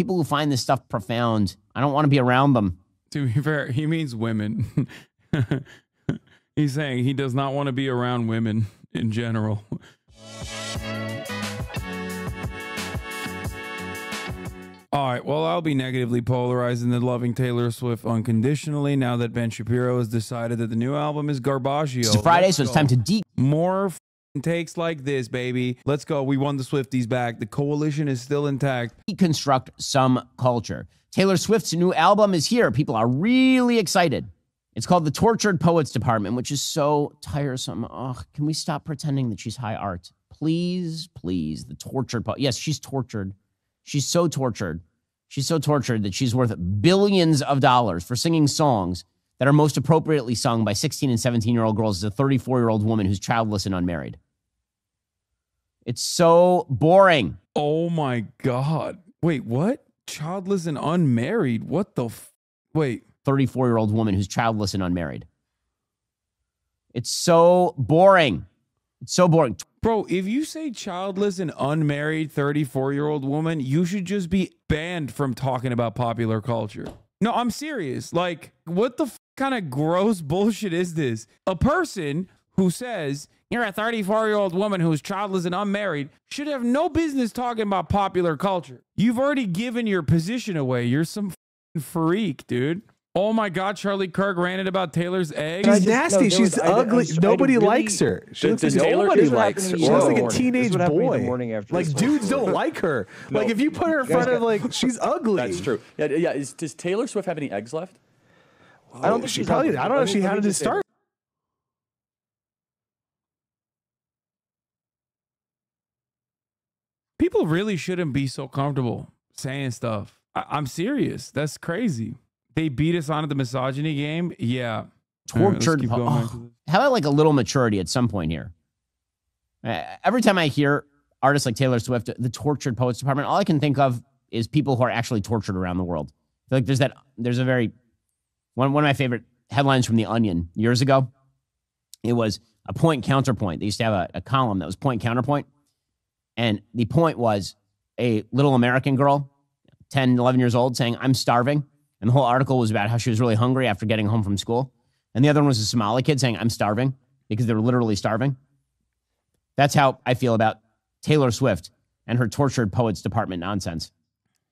people who find this stuff profound, I don't want to be around them. To be fair, he means women. He's saying he does not want to be around women in general. All right, well, I'll be negatively polarized in the loving Taylor Swift unconditionally now that Ben Shapiro has decided that the new album is garbaggio. It's Friday, Let's so it's go. time to de More takes like this, baby. Let's go. We won the Swifties back. The coalition is still intact. deconstruct some culture. Taylor Swift's new album is here. People are really excited. It's called The Tortured Poets Department, which is so tiresome. Ugh, can we stop pretending that she's high art? Please, please. The tortured poet. Yes, she's tortured. She's so tortured. She's so tortured that she's worth billions of dollars for singing songs that are most appropriately sung by 16 and 17 year old girls is a 34 year old woman who's childless and unmarried. It's so boring. Oh my God. Wait, what? Childless and unmarried? What the f- Wait. 34 year old woman who's childless and unmarried. It's so boring. It's so boring. Bro, if you say childless and unmarried 34 year old woman, you should just be banned from talking about popular culture. No, I'm serious. Like, what the f- kind of gross bullshit is this? A person who says you're a 34 year old woman who's childless and unmarried should have no business talking about popular culture. You've already given your position away. You're some freak, dude. Oh my God, Charlie Kirk ranted about Taylor's eggs. She's just- no, nasty. She's was- I- I ugly. was- I Nobody really- likes her. She The- looks the like Taylor- nobody this is what likes her. She looks like a teenage This is what happened to me in the boy. morning after like dudes don't like her. No. Like if you put her in front of like she's ugly. That's true. Yeah, yeah. Is, does Taylor Swift have any eggs left? I don't think she probably. ugly. I don't know if she let had it to just start. people really shouldn't be so comfortable saying stuff. I- I'm serious. That's crazy. They beat us on at the misogyny game. Yeah. All right, let's Tortured. keep po- going back to oh, how about like a little maturity at some point here? Uh, every time I hear artists like Taylor Swift, the tortured poets department, all I can think of is people who are actually tortured around the world. Like there's that. There's a very one one of my favorite headlines from The Onion years ago. It was a point counterpoint. They used to have a, a column that was point counterpoint, and the point was a little American girl, 10, 11 years old, saying, "I'm starving," and the whole article was about how she was really hungry after getting home from school. And the other one was a Somali kid saying, I'm starving because they were literally starving. That's how I feel about Taylor Swift and her tortured poets department nonsense.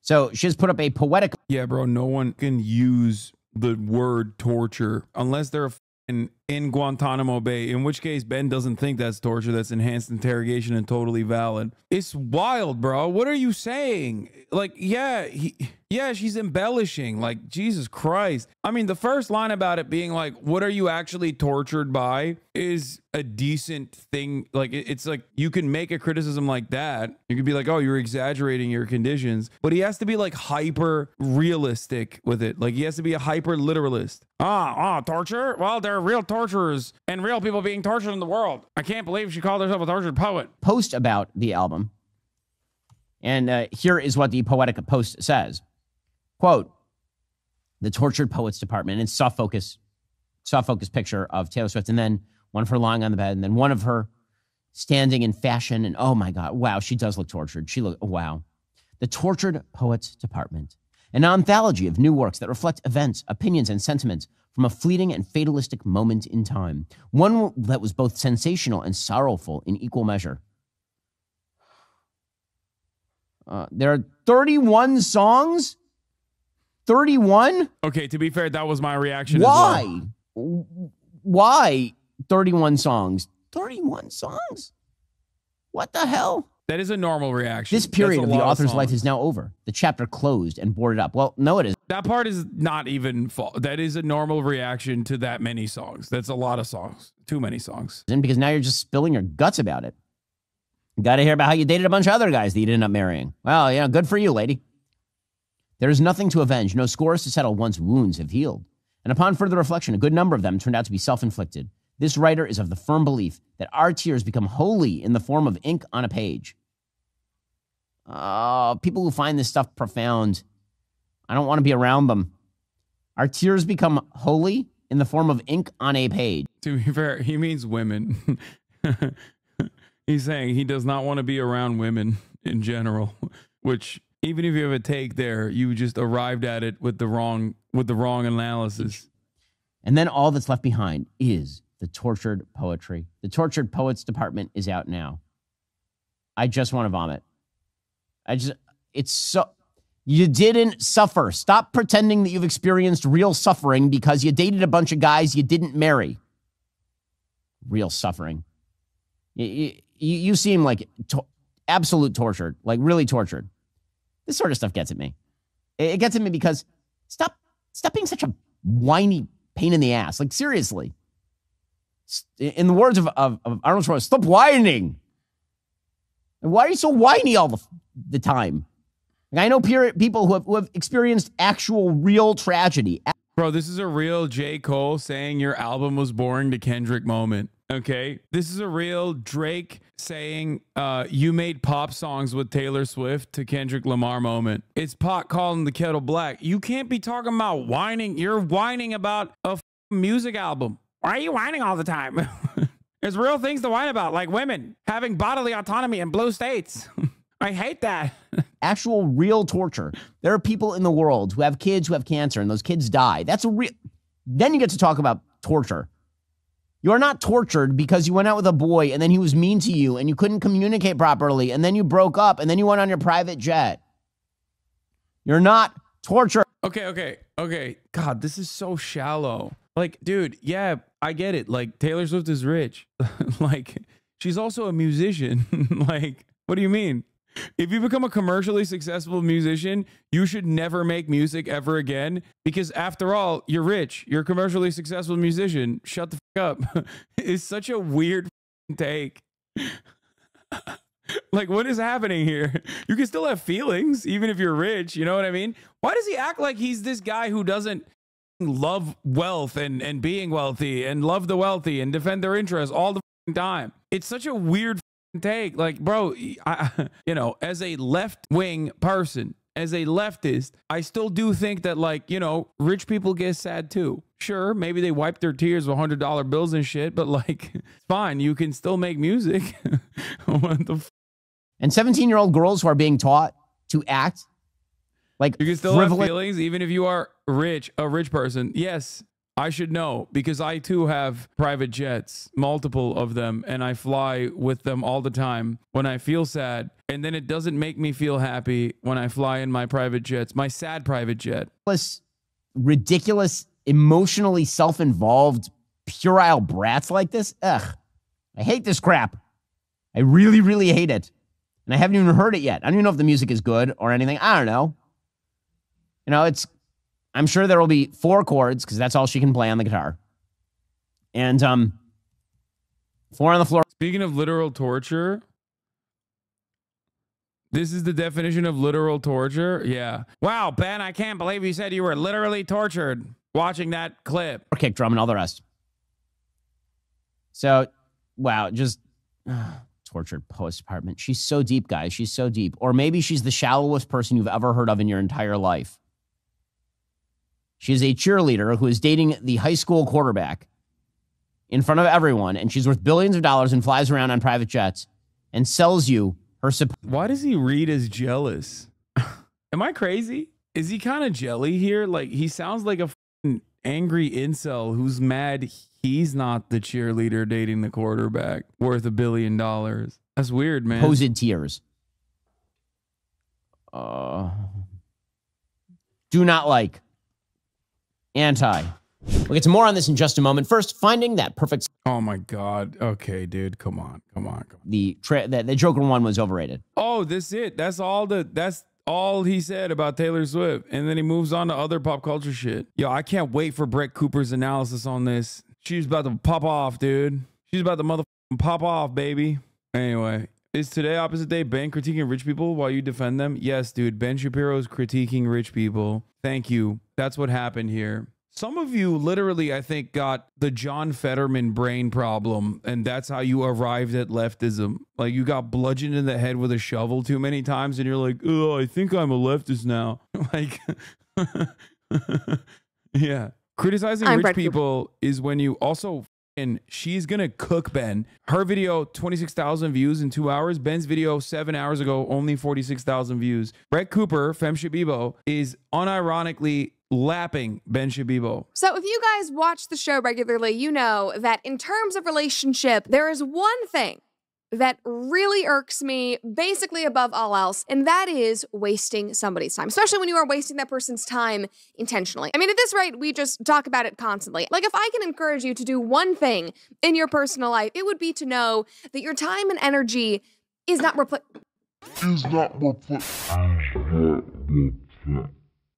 So she put up a poetic Yeah, bro. No one can use the word torture unless they're in, in Guantanamo Bay, in which case Ben doesn't think that's torture. That's enhanced interrogation and totally valid. It's wild, bro. What are you saying? Like, yeah, he, yeah, she's embellishing. Like, Jesus Christ. I mean, the first line about it being like, what are you actually tortured by is a decent thing. Like, it's like you can make a criticism like that. You could be like, oh, you're exaggerating your conditions, but he has to be like hyper realistic with it. Like, he has to be a hyper literalist. Ah, ah, torture? Well, there are real torturers and real people being tortured in the world. I can't believe she called herself a tortured poet. post about the album. And uh, here is what the poetic post says. Quote, the tortured poets department, and soft focus, soft focus picture of Taylor Swift, and then one of her lying on the bed, and then one of her standing in fashion. And oh my God, wow, she does look tortured. She look, wow. The Tortured Poets Department, an anthology of new works that reflect events, opinions, and sentiments from a fleeting and fatalistic moment in time. One that was both sensational and sorrowful in equal measure. Uh, there are 31 songs. 31? Okay, to be fair, that was my reaction. as well. Why? Why 31 songs? 31 songs? What the hell? That is a normal reaction. This period of the author's life is now over. The chapter closed and boarded up. Well, no, it is. That part is not even fault. That is a normal reaction to that many songs. That's a lot of songs. Too many songs. isn't because now you're just spilling your guts about it. Got to hear about how you dated a bunch of other guys that you ended up marrying. Well, yeah, good for you, lady. There is nothing to avenge, no scores to settle once wounds have healed. And upon further reflection, a good number of them turned out to be self inflicted. This writer is of the firm belief that our tears become holy in the form of ink on a page. Uh, people who find this stuff profound, I don't want to be around them. Our tears become holy in the form of ink on a page. To be fair, he means women. He's saying he does not want to be around women in general, which even if you have a take there, you just arrived at it with the wrong with the wrong analysis. And then all that's left behind is the tortured poetry. The tortured poets department is out now. I just want to vomit. I just, it's so, you didn't suffer. Stop pretending that you've experienced real suffering because you dated a bunch of guys you didn't marry. Real suffering. You, you, you seem like to- absolute tortured, like really tortured. This sort of stuff gets at me. It, gets at me because stop, stop being such a whiny pain in the ass. Like seriously. In the words of, of, of Arnold Schwarzenegger, stop whining. Why are you so whiny all the, the time? Like, I know peer, people who have, who have experienced actual real tragedy. Bro, this is a real J. Cole saying your album was boring to Kendrick moment. Okay. This is a real Drake saying uh, you made pop songs with Taylor Swift to Kendrick Lamar moment. It's pot calling the kettle black. You can't be talking about whining. You're whining about a music album. Why are you whining all the time? There's real things to whine about, like women having bodily autonomy in blue states. I hate that. actual real torture. There are people in the world who have kids who have cancer and those kids die. That's a real. Then you get to talk about torture. You are not tortured because you went out with a boy and then he was mean to you and you couldn't communicate properly and then you broke up and then you went on your private jet. You're not tortured. Okay, okay, okay. God, this is so shallow. Like, dude, yeah, I get it. Like, Taylor Swift is rich. like, she's also a musician. like, what do you mean? If you become a commercially successful musician, you should never make music ever again because, after all, you're rich. You're a commercially successful musician. Shut the fuck up. it's such a weird take. like, what is happening here? You can still have feelings even if you're rich. You know what I mean? Why does he act like he's this guy who doesn't love wealth and, and being wealthy and love the wealthy and defend their interests all the time? It's such a weird take. Like, bro, I, you know, as a left wing person, as a leftist, I still do think that, like, you know, rich people get sad too. Sure, maybe they wipe their tears with hundred dollar bills and shit, but like, it's fine. You can still make music. what the? F- And 17 year old girls who are being taught to act like you can still have feelings, even if you are rich, a rich person. Yes, I should know because I too have private jets, multiple of them, and I fly with them all the time when I feel sad. And then it doesn't make me feel happy when I fly in my private jets, my sad private jet. ridiculous, ridiculous, emotionally self involved, puerile brats like this. Ugh. I hate this crap. I really, really hate it. And I haven't even heard it yet. I don't even know if the music is good or anything. I don't know. You know, it's, I'm sure there will be four chords because that's all she can play on the guitar. And, um, four on the floor. Speaking of literal torture, this is the definition of literal torture. Yeah. Wow, Ben, I can't believe you said you were literally tortured watching that clip. Or kick drum and all the rest. So, wow, just tortured post department. She's so deep, guys. She's so deep. Or maybe she's the shallowest person you've ever heard of in your entire life. She is a cheerleader who is dating the high school quarterback in front of everyone, and she's worth billions of dollars and flies around on private jets and sells you her support. Why does he read as jealous? Am I crazy? Is he kind of jelly here? Like he sounds like a angry incel who's mad he's not the cheerleader dating the quarterback worth a billion dollars. That's weird, man. Posed tears. Uh, do not like. Anti. We'll get to more on this in just a moment. First, finding that perfect Oh my god. Okay, dude. Come on. Come on. Come on. the tra- the, the Joker one was overrated. Oh, this it. That's all the that's all he said about Taylor Swift. And then he moves on to other pop culture shit. Yo, I can't wait for Brett Cooper's analysis on this. She's about to pop off, dude. She's about to motherfucking pop off, baby. Anyway, is today opposite day Ben critiquing rich people while you defend them? Yes, dude. Ben Shapiro is critiquing rich people. Thank you. That's what happened here. Some of you literally, I think, got the John Fetterman brain problem, and that's how you arrived at leftism. Like you got bludgeoned in the head with a shovel too many times, and you're like, "Oh, I think I'm a leftist now." like, yeah, criticizing I'm rich Brett Cooper. people is when you also and she's gonna cook Ben. Her video, 26,000 views in two hours. Ben's video, seven hours ago, only 46,000 views. Brett Cooper, Fem Shabibo, is unironically lapping Ben Shabibo. So, if you guys watch the show regularly, you know that in terms of relationship, there is one thing that really irks me, basically above all else, and that is wasting somebody's time, especially when you are wasting that person's time intentionally. I mean, at this rate, we just talk about it constantly. Like, if I can encourage you to do one thing in your personal life, it would be to know that your time and energy is not repli- is not replaced.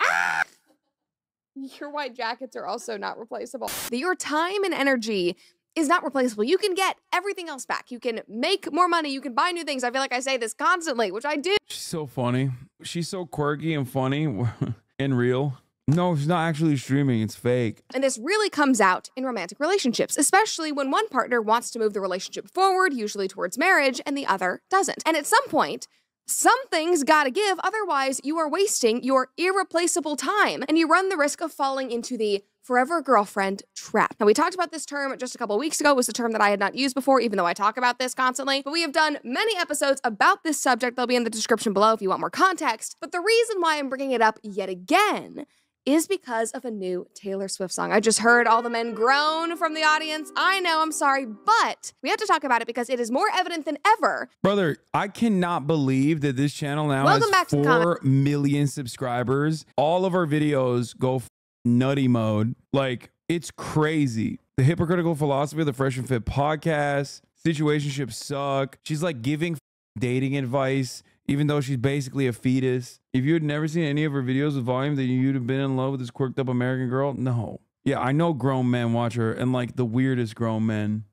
Ah! Your white jackets are also not replaceable. Your time and energy is not replaceable. You can get everything else back. You can make more money. You can buy new things. I feel like I say this constantly, which I do. She's so funny. She's so quirky and funny and real. No, she's not actually streaming. It's fake. And this really comes out in romantic relationships, especially when one partner wants to move the relationship forward, usually towards marriage, and the other doesn't. And at some point, Something's gotta give, otherwise, you are wasting your irreplaceable time and you run the risk of falling into the forever girlfriend trap. Now, we talked about this term just a couple weeks ago. It was a term that I had not used before, even though I talk about this constantly. But we have done many episodes about this subject. They'll be in the description below if you want more context. But the reason why I'm bringing it up yet again is because of a new Taylor Swift song. I just heard all the men groan from the audience. I know, I'm sorry, but we have to talk about it because it is more evident than ever. Brother, I cannot believe that this channel now Welcome has to the four million subscribers. All of our videos go f- nutty mode. Like, it's crazy. The hypocritical philosophy of the Fresh and Fit podcast, situationships suck. She's like giving dating advice even though she's basically a fetus. If you had never seen any of her videos with volume, then you'd have been in love with this quirked up American girl. No. Yeah, I know grown men watch her and like the weirdest grown men.